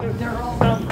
They're all